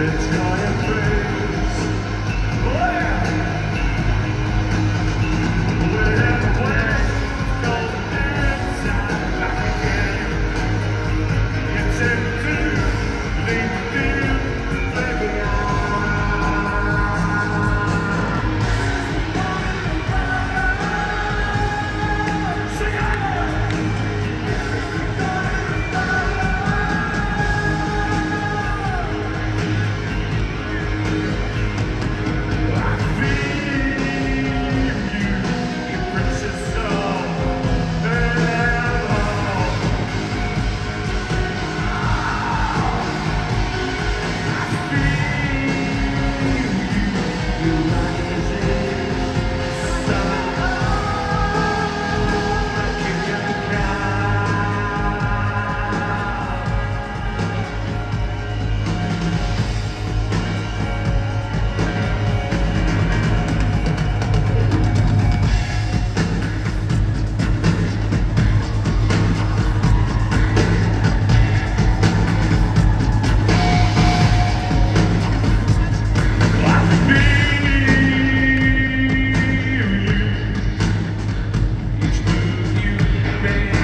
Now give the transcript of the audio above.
It's my fate. man.